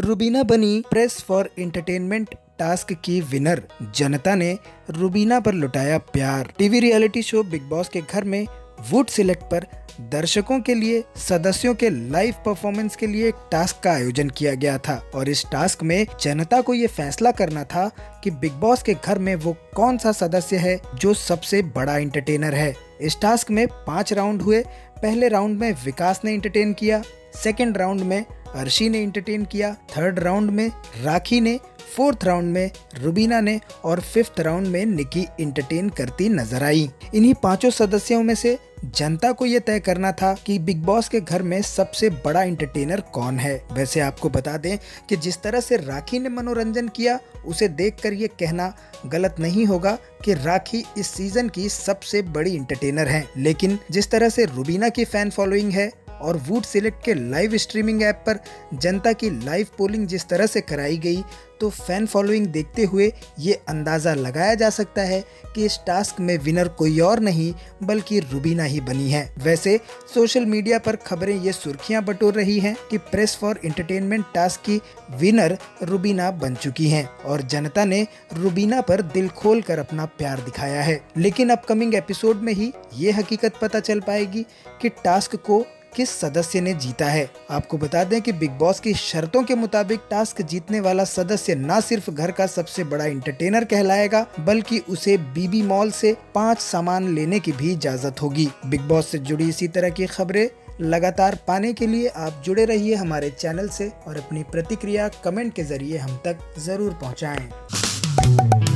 रुबीना बनी press for entertainment task की winner. जनता ने रुबीना पर लुटाया प्यार। TV reality show Bigg Boss के घर में वुड सिलेक्ट पर दर्शकों के लिए, सदस्यों के लाइव परफॉर्मेंस के लिए एक टास्क का आयोजन किया गया था। और इस टास्क में जनता को ये फैसला करना था कि बिग बॉस के घर में वो कौन सा सदस्य है जो सबसे बड़ा एंटरटेनर है। इस टास्क में पाँच राउंड हुए पहले राउंड में विकास ने इंटरटेन किया सेकेंड राउंड में अर्शी ने इंटरटेन किया थर्ड राउंड में राखी ने फोर्थ राउंड में रुबीना ने और फिफ्थ राउंड में निकी इंटरटेन करती नज़र आई। इन्हीं पाँचों सदस्यों में से जनता को यह तय करना था कि बिग बॉस के घर में सबसे बड़ा इंटरटेनर कौन है। वैसे आपको बता दें कि जिस तरह से राखी ने मनोरंजन किया, उसे देखकर ये कहना गलत नहीं होगा कि राखी इस सीज़न की सबसे बड़ी इंटरटेनर हैं। लेकिन जिस तरह से रुबीना की फ़ैन फॉलोइंग है और वूड सिलेक्ट के लाइव स्ट्रीमिंग ऐप पर जनता की लाइव पोलिंग जिस तरह से कराई गई तो फ़ैन फॉलोइंग देखते हुए ये अंदाज़ा लगाया जा सकता है कि इस टास्क में विनर कोई और नहीं, बल्कि रुबीना ही बनी है। वैसे, सोशल मीडिया पर खबरें ये सुर्खियाँ बटोर रही हैं कि प्रेस फॉर एंटरटेनमेंट टास्क की विनर रुबीना बन चुकी हैं और जनता ने रुबीना पर दिल खोल कर अपना प्यार दिखाया है। लेकिन अपकमिंग एपिसोड में ही ये हकीकत पता चल पाएगी कि टास्क को किस सदस्य ने जीता है आपको बता दें कि बिग बॉस की शर्तों के मुताबिक टास्क जीतने वाला सदस्य न सिर्फ़ घर का सबसे बड़ा इंटरटेनर कहलाएगा, बल्कि उसे बीबी मॉल से पाँच सामान लेने की भी इजाज़त होगी बिग बॉस से जुड़ी इसी तरह की खबरें लगातार पाने के लिए आप जुड़े रहिए हमारे चैनल से और अपनी प्रतिक्रिया कमेंट के ज़रिए हम तक ज़रूर पहुंचाएँ।